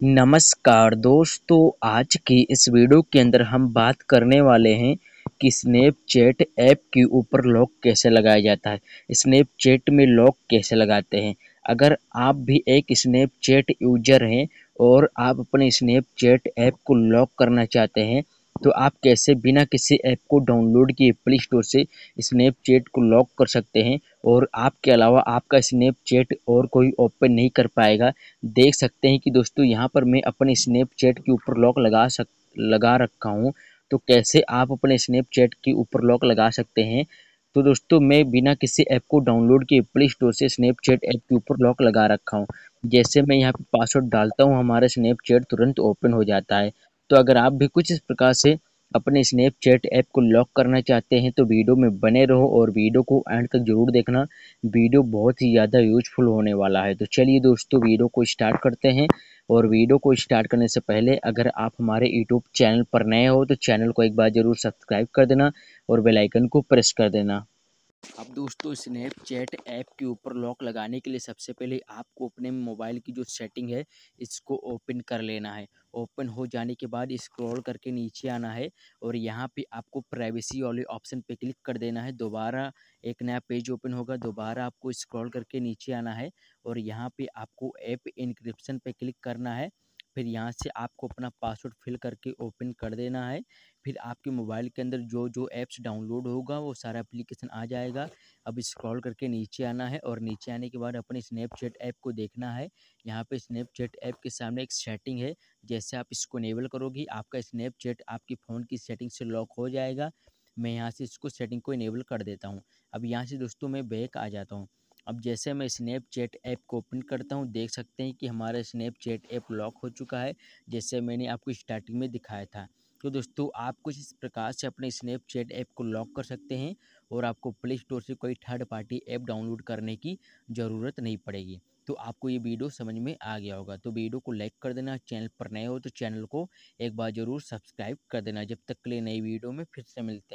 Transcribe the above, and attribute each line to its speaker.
Speaker 1: नमस्कार दोस्तों, आज की इस वीडियो के अंदर हम बात करने वाले हैं कि स्नैपचैट ऐप के ऊपर लॉक कैसे लगाया जाता है। स्नैपचैट में लॉक कैसे लगाते हैं? अगर आप भी एक स्नैपचैट यूज़र हैं और आप अपने स्नैपचैट ऐप को लॉक करना चाहते हैं तो आप कैसे बिना किसी ऐप को डाउनलोड किए प्ले स्टोर से स्नैपचैट को लॉक कर सकते हैं? और आपके अलावा आपका स्नैपचैट और कोई ओपन नहीं कर पाएगा। देख सकते हैं कि दोस्तों, यहाँ पर मैं अपने स्नैपचैट के ऊपर लॉक लगा सक, लगा रखा हूँ। तो कैसे आप अपने स्नैपचैट के ऊपर लॉक लगा सकते हैं? तो दोस्तों, मैं बिना किसी ऐप को डाउनलोड किए प्ले स्टोर से स्नैपचैट ऐप के ऊपर लॉक लगा रखा हूँ। जैसे मैं यहाँ पे पासवर्ड डालता हूँ, हमारा स्नैपचैट तुरंत ओपन हो जाता है। तो अगर आप भी कुछ इस प्रकार से अपने स्नैपचैट ऐप को लॉक करना चाहते हैं तो वीडियो में बने रहो और वीडियो को एंड तक ज़रूर देखना। वीडियो बहुत ही ज़्यादा यूजफुल होने वाला है। तो चलिए दोस्तों, वीडियो को स्टार्ट करते हैं। और वीडियो को स्टार्ट करने से पहले अगर आप हमारे यूट्यूब चैनल पर नए हो तो चैनल को एक बार ज़रूर सब्सक्राइब कर देना और बेलाइकन को प्रेस कर देना। अब दोस्तों स्नैपचैट ऐप के ऊपर लॉक लगाने के लिए सबसे पहले आपको अपने मोबाइल की जो सेटिंग है, इसको ओपन कर लेना है। ओपन हो जाने के बाद स्क्रॉल करके नीचे आना है और यहाँ पे आपको प्राइवेसी वाले ऑप्शन पे क्लिक कर देना है। दोबारा एक नया पेज ओपन होगा, दोबारा आपको स्क्रॉल करके नीचे आना है और यहाँ पे आपको ऐप इनक्रिप्शन पे क्लिक करना है। फिर यहाँ से आपको अपना पासवर्ड फिल करके ओपन कर देना है। फिर आपके मोबाइल के अंदर जो जो ऐप्स डाउनलोड होगा, वो सारा एप्लीकेशन आ जाएगा। अब स्क्रॉल करके नीचे आना है और नीचे आने के बाद अपने स्नैपचैट ऐप को देखना है। यहाँ पे स्नैपचैट ऐप के सामने एक सेटिंग है, जैसे आप इसको इनेबल करोगी, आपका स्नैपचैट आपकी फ़ोन की सेटिंग से लॉक हो जाएगा। मैं यहाँ से इसको सेटिंग को इनेबल कर देता हूँ। अब यहाँ से दोस्तों मैं बैक आ जाता हूँ। अब जैसे मैं स्नैपचैट ऐप को ओपन करता हूँ, देख सकते हैं कि हमारा स्नैपचैट ऐप लॉक हो चुका है, जैसे मैंने आपको स्टार्टिंग में दिखाया था। तो दोस्तों, आप कुछ इस प्रकार से अपने स्नैपचैट ऐप को लॉक कर सकते हैं और आपको प्ले स्टोर से कोई थर्ड पार्टी ऐप डाउनलोड करने की ज़रूरत नहीं पड़ेगी। तो आपको ये वीडियो समझ में आ गया होगा। तो वीडियो को लाइक कर देना, चैनल पर नए हो तो चैनल को एक बार ज़रूर सब्सक्राइब कर देना। जब तक के लिए नई वीडियो में फिर से मिलते हैं।